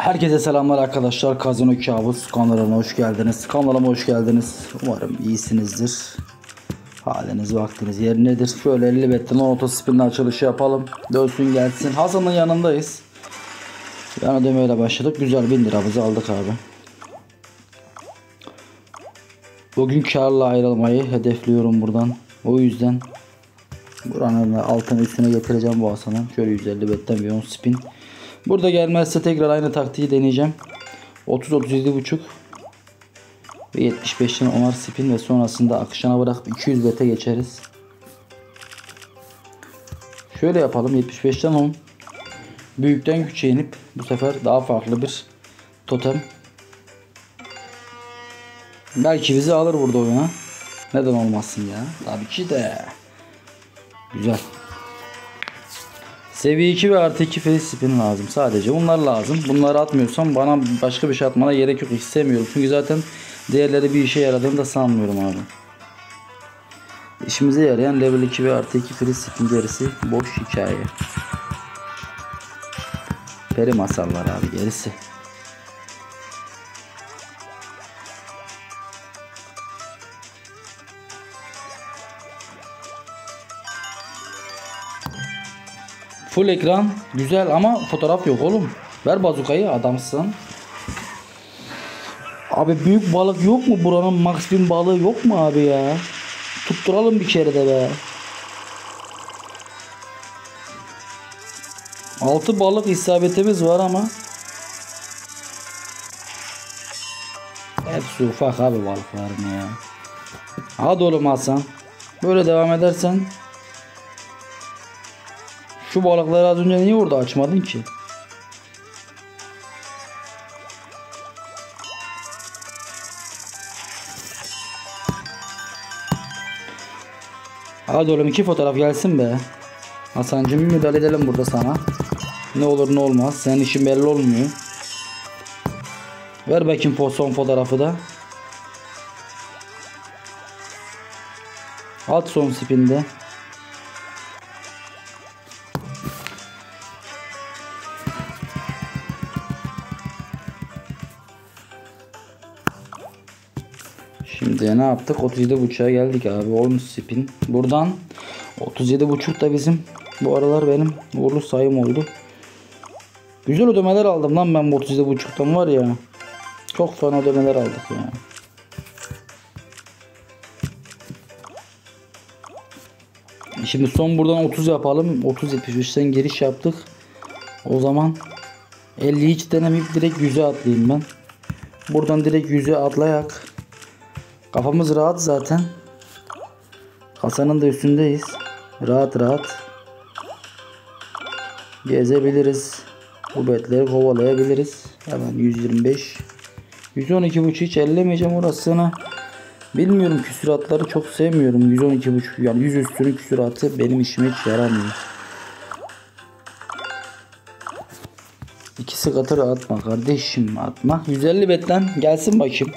Herkese selamlar arkadaşlar. Kazino Kabus kanalına hoş geldiniz. Kanalıma hoş geldiniz. Umarım iyisinizdir. Haliniz vaktiniz yerindedir. Şöyle 50 betten otospinle açılışı yapalım. Dönsün gelsin. Hasan'ın yanındayız. Yan ödemeyle başladık. Güzel 1000 liramızı aldık abi. Bugün karla ayrılmayı hedefliyorum buradan. O yüzden buranın altını üstüne getireceğim bu Hasan'ın. Şöyle 150 betten bir 10 spin. Burada gelmezse tekrar aynı taktiği deneyeceğim. 30 37 buçuk ve 75'ten onar spin ve sonrasında akışına bırakıp 200 bete geçeriz. Şöyle yapalım 75'ten 10 büyükten küçüğe inip bu sefer daha farklı bir totem. Belki bizi alır burada oyuna. Neden olmasın ya? Tabii ki de. Güzel Seviye 2 ve artı 2 face spin lazım. Sadece bunlar lazım. Bunları atmıyorsam bana başka bir şey atmana gerek yok. istemiyorum. Çünkü zaten diğerleri bir işe yaradığını da sanmıyorum abi. İşimize yarayan level 2 ve artı 2 free spin gerisi boş hikaye. Peri masallar abi gerisi. Full ekran güzel ama fotoğraf yok oğlum. Ver bazukayı adamsın. Abi büyük balık yok mu buranın maksimum balığı yok mu abi ya? Tutturalım bir kere de be. Altı balık isabetimiz var ama Hepsi ufak abi balıkların ya. Hadi oğlum Hasan. Böyle devam edersen şu balıkları az önce niye orada açmadın ki? Hadi oğlum iki fotoğraf gelsin be. Hasancım bir müdahale edelim burada sana. Ne olur ne olmaz. Senin işin belli olmuyor. Ver bakayım son fotoğrafı da. At son spinde. Şimdi ne yaptık? 37 buçuğa geldik abi. Olmuş spin. Buradan 37 buçuk da bizim bu aralar benim uğurlu sayım oldu. Güzel ödemeler aldım lan ben bu 37 buçuktan var ya. Çok fena ödemeler aldık ya. Şimdi son buradan 30 yapalım. 30 75'ten giriş yaptık. O zaman 50 hiç denemeyip direkt 100'e atlayayım ben. Buradan direkt 100'e atlayak. Kafamız rahat zaten. Kasanın da üstündeyiz. Rahat rahat gezebiliriz. Bu betleri kovalayabiliriz. Hemen 125 112 buçuk hiç ellemeyeceğim orasını. Bilmiyorum küsuratları çok sevmiyorum. 112 buçuk yani 100 üstünün küsuratı benim işime hiç yaramıyor. İkisi katı atma kardeşim atma. 150 betten gelsin bakayım.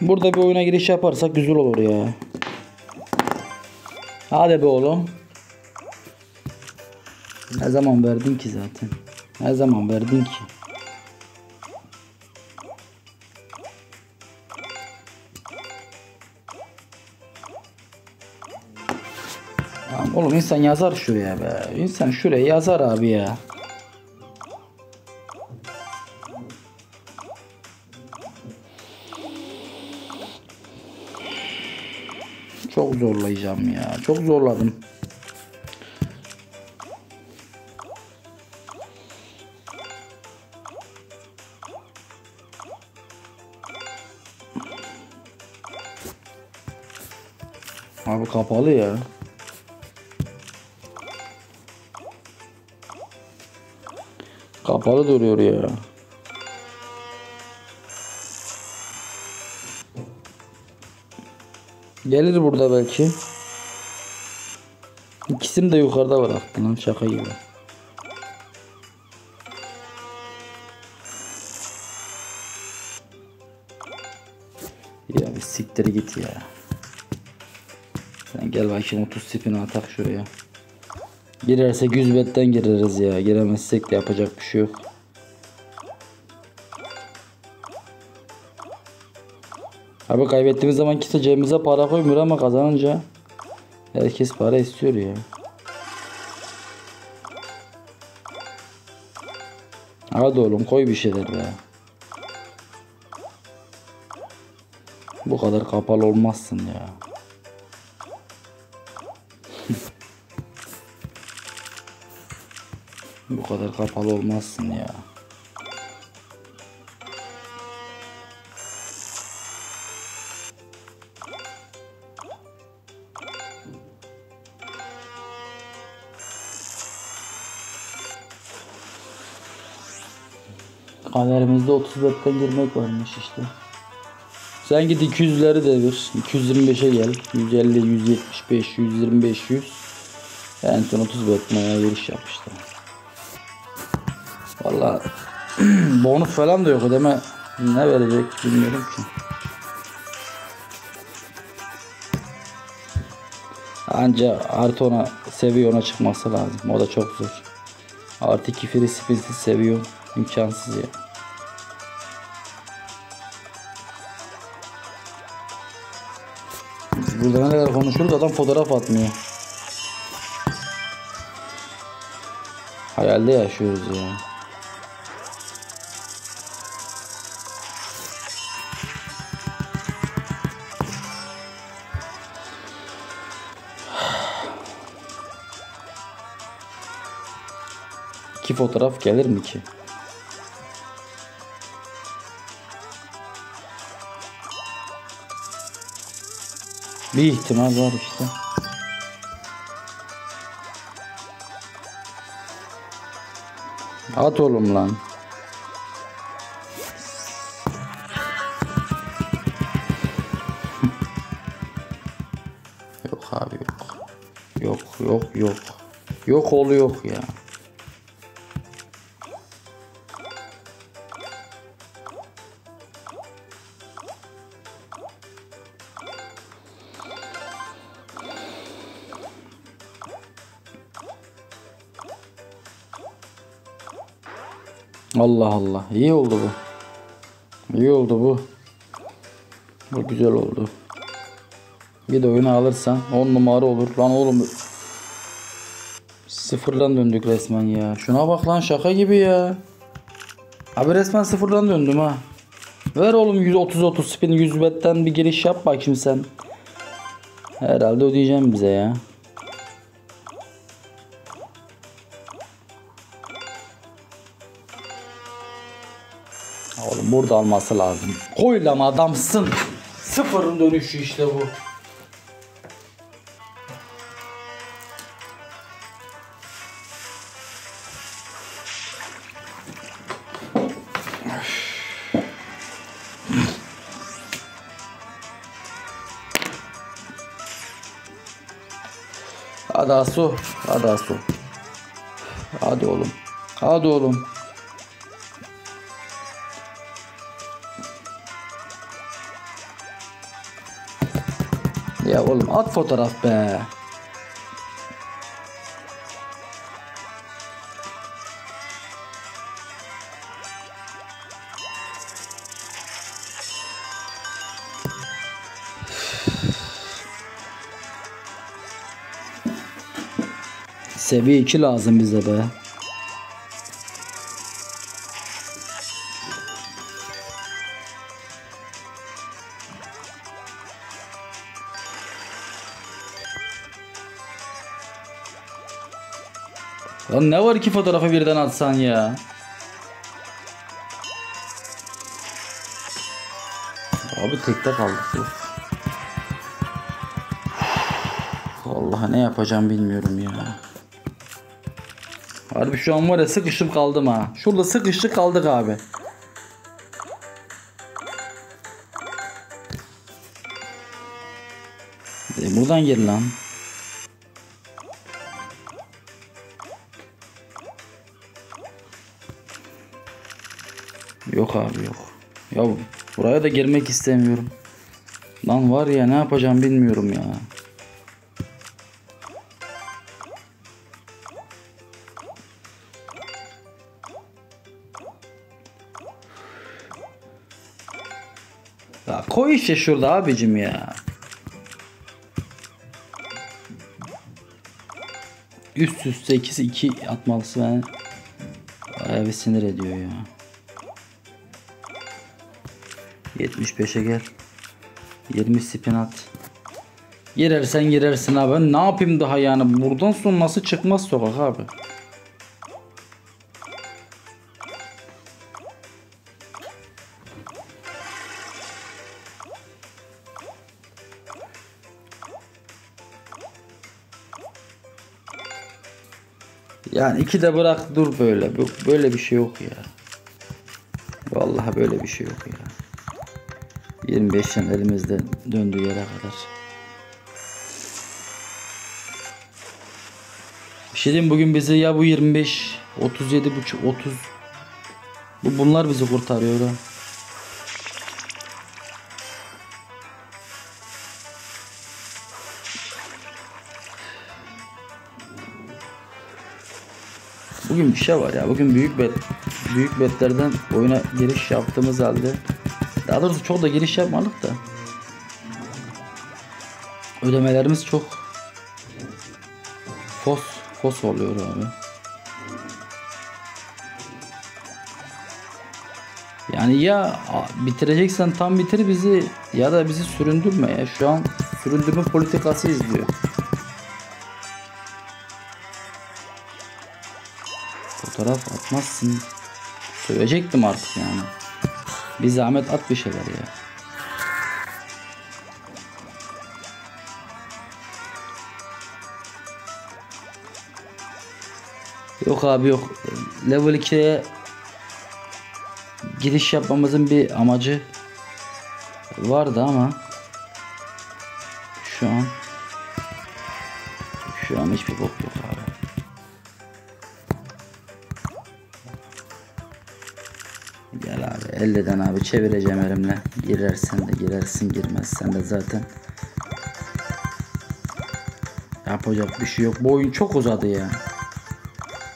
Burada bir oyuna giriş yaparsak güzel olur ya. Hadi be oğlum. Ne zaman verdin ki zaten? Ne zaman verdin ki? Oğlum insan yazar şuraya be. İnsan şuraya yazar abi ya. Çok zorlayacağım ya. Çok zorladım. Abi kapalı ya. Kapalı duruyor ya. Gelir burada belki. İkisini de yukarıda bıraktı lan şaka gibi. Ya bir siktir git ya. Sen gel bakayım 30 spini atak şuraya. Girersek 100 betten gireriz ya. Giremezsek de yapacak bir şey yok. Abi kaybettiğimiz zaman kimse cebimize para koymuyor ama kazanınca herkes para istiyor ya. Hadi oğlum koy bir şeyler be. Bu kadar kapalı olmazsın ya. Bu kadar kapalı olmazsın ya. Kaderimizde 30 betten girmek varmış işte. Sen git 200'leri devir. 225'e gel. 150, 175, 125, 100. En son 30 betmeye giriş yap. Valla bonus falan da yok ödeme. Ne verecek bilmiyorum ki. Anca artı ona seviye ona çıkması lazım. O da çok zor. Artı 2 free spinsiz seviyor. İmkansız ya. Biz ne kadar konuşuyoruz adam fotoğraf atmıyor. Hayalde yaşıyoruz ya. İki fotoğraf gelir mi ki? Bir ihtimal var işte. At oğlum lan. yok abi yok. Yok yok yok. Yok oğlu yok ya. Allah Allah. İyi oldu bu. İyi oldu bu. Bu güzel oldu. Bir de oyunu alırsan 10 numara olur. Lan oğlum sıfırdan döndük resmen ya. Şuna bak lan şaka gibi ya. Abi resmen sıfırdan döndüm ha. Ver oğlum 130 30 spin 100 betten bir giriş yap bakayım sen. Herhalde ödeyeceğim bize ya. Burada alması lazım. Koy lan adamsın. Sıfırın dönüşü işte bu. Hadi Asu. Hadi Asu. Hadi oğlum. Hadi oğlum. Ya oğlum at fotoğraf be. Seviye 2 lazım bize be. Lan ne var iki fotoğrafı birden atsan ya. Abi tekte kaldık. Vallahi ne yapacağım bilmiyorum ya. Harbi şu an var ya sıkışıp kaldım ha. Şurada sıkıştık kaldık abi. E buradan gel lan. Yok abi yok. Ya buraya da girmek istemiyorum. Lan var ya ne yapacağım bilmiyorum ya. Ya koy işte şurada abicim ya. Üst üste ikisi iki atmalısı beni bir sinir ediyor ya. 75'e gel. 20 spin at. Girersen girersin abi. Ne yapayım daha yani? Buradan sonra nasıl çıkmaz sokak abi? Yani iki de bırak dur böyle. Böyle bir şey yok ya. Vallahi böyle bir şey yok ya. 25'ten elimizde döndüğü yere kadar. Bir şey diyeyim bugün bizi ya bu 25 37 buçuk 30 bu bunlar bizi kurtarıyor ha. Bugün bir şey var ya. Bugün büyük bet büyük betlerden oyuna giriş yaptığımız halde daha doğrusu çok da giriş yapmadık da ödemelerimiz çok fos fos oluyor abi. Yani ya bitireceksen tam bitir bizi ya da bizi süründürme ya. Şu an süründürme politikası izliyor. Fotoğraf atmazsın. Söyleyecektim artık yani. Bir zahmet at bir şeyler ya. Yok abi yok. Level 2'ye giriş yapmamızın bir amacı vardı ama şu an şu an hiçbir bok yok abi. Gel abi 50'den abi çevireceğim elimle. Girersen de girersin girmezsen de zaten. Yapacak bir şey yok. Bu oyun çok uzadı ya.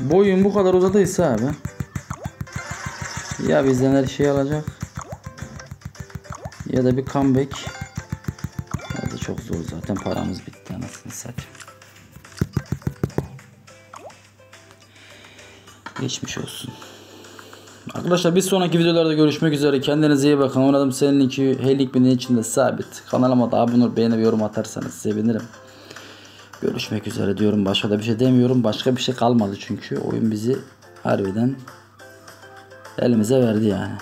Bu oyun bu kadar uzadıysa abi. Ya bizden her şeyi alacak. Ya da bir comeback. Ya da çok zor zaten paramız bitti anasını satayım. Geçmiş olsun. Arkadaşlar bir sonraki videolarda görüşmek üzere. Kendinize iyi bakın. Oynadım senin linki Heylik benim içinde sabit. Kanalıma da abone olup beğeni ve yorum atarsanız sevinirim. Görüşmek üzere diyorum. Başka da bir şey demiyorum. Başka bir şey kalmadı çünkü. Oyun bizi harbiden elimize verdi yani.